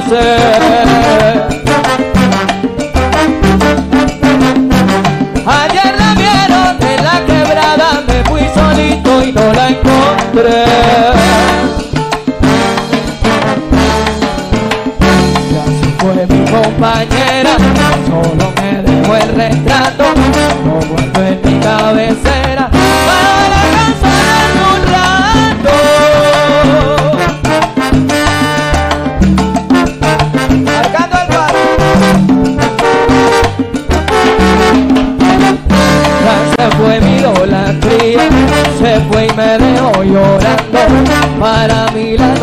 Ayer la vieron en la quebrada, me fui solito y no la encontré. Ya se fue mi compañera, solo me dejó el retrato, no vuelvo en mi cabecera Para mí la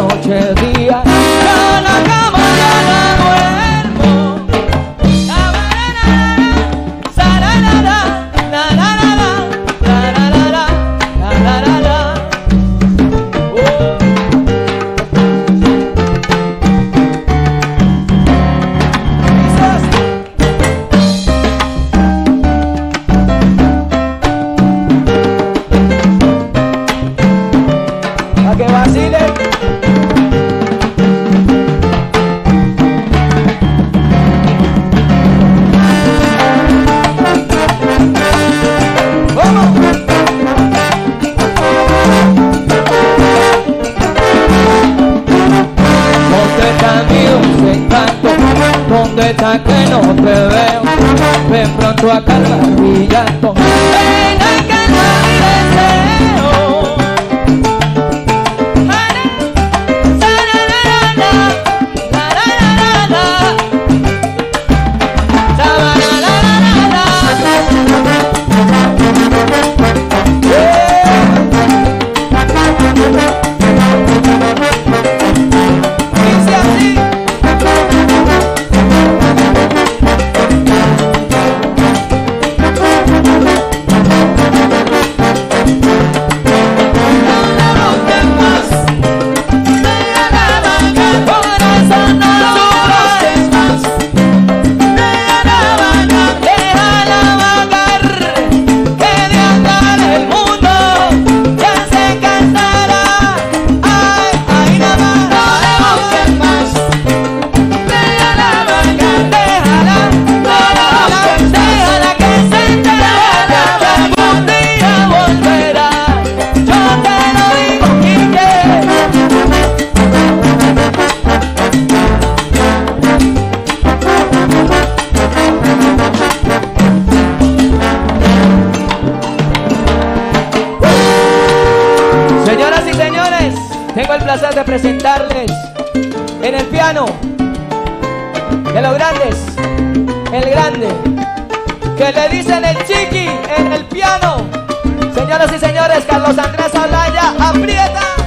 ¿Dónde está que no te veo? Ven pronto a calmar presentarles en el piano de los grandes, el grande, que le dicen el chiqui en el piano. Señoras y señores, Carlos Andrés Alaya, aprieta.